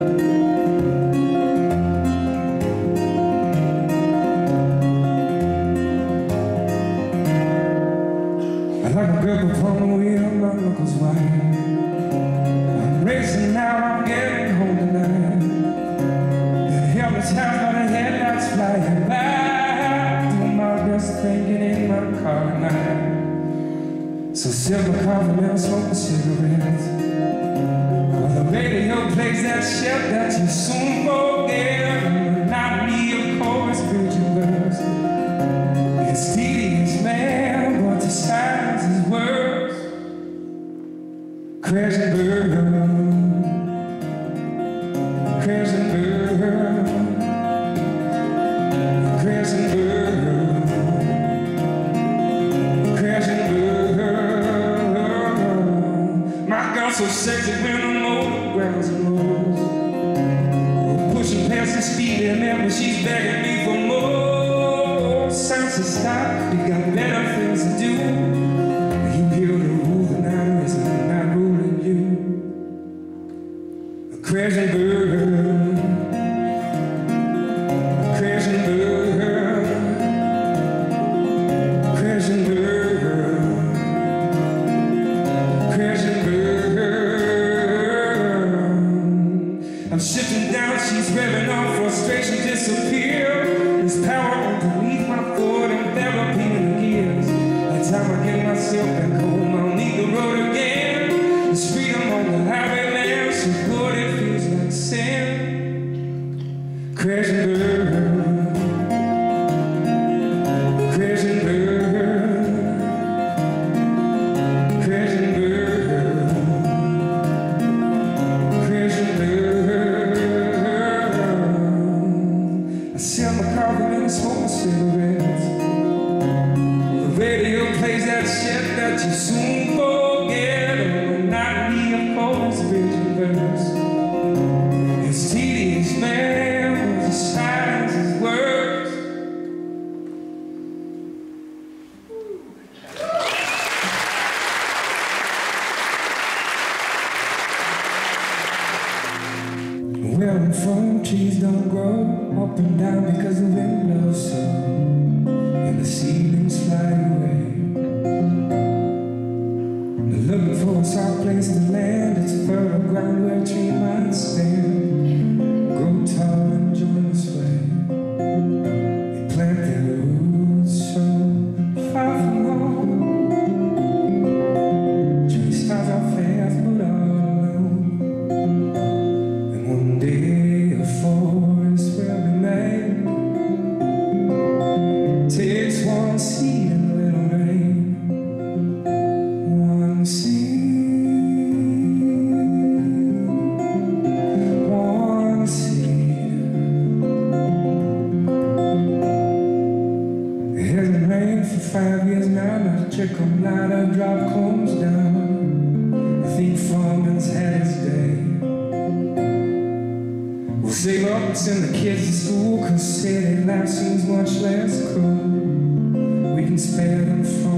Like a grip upon the wheel, my knuckles white. I'm racing now, I'm getting home tonight. The helmet's half on the headlights flying by. Doing my best thinking in my car tonight. So sip my coffee, never smoke a cigarette that ship that you soon forget. Not me, of course, could you girls. It's tedious, man, but the silence is worse. Crash and burn. better. Come night a drop comes down. I think Foreman's had his day. We'll save up and send the kids to school Cause city life seems much less cruel. We can spare them from